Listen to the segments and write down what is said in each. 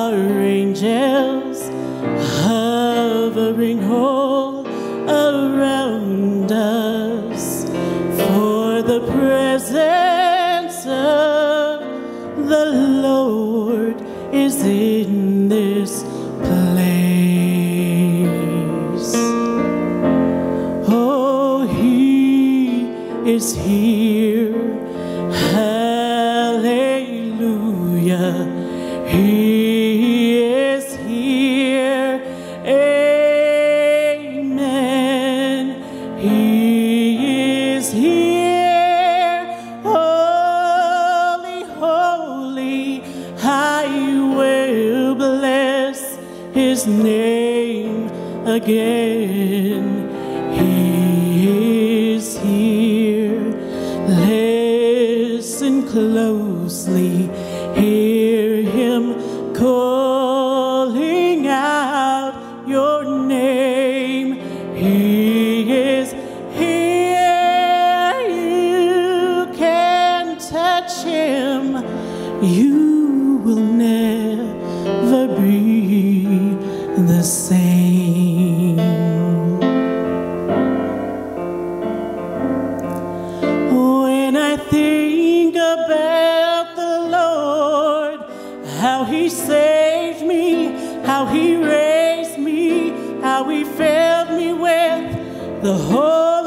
are angels hovering all around us for the presence of the Lord is in this He is here. Holy, holy. I will bless his name again. He is here. Listen closely. You will never be the same. When I think about the Lord, how He saved me, how He raised me, how He filled me with the Holy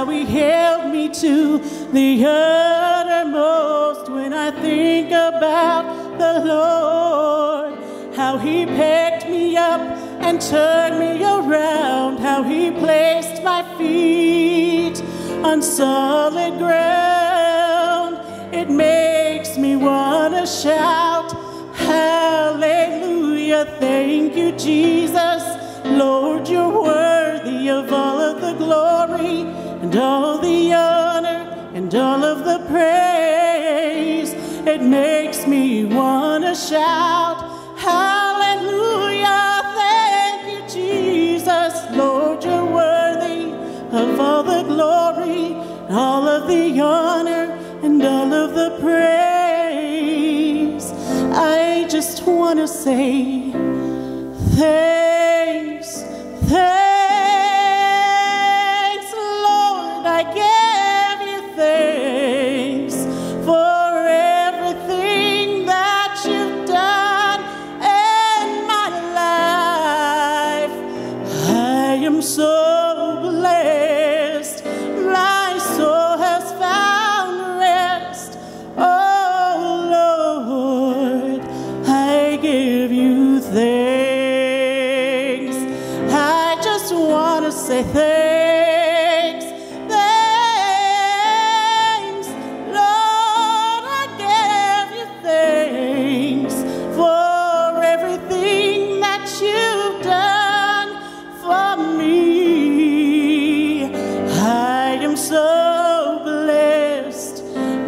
how He held me to the uttermost. When I think about the Lord, how He picked me up and turned me around, how He placed my feet on solid ground. It makes me want to shout, Hallelujah. Thank you, Jesus. Lord, you're and all the honor and all of the praise. It makes me want to shout, Hallelujah. Thank you, Jesus. Lord, you're worthy of all the glory, all of the honor, and all of the praise. I just want to say thanks, so blessed. My soul has found rest. Oh Lord, I give you thanks. I just want to say thanks.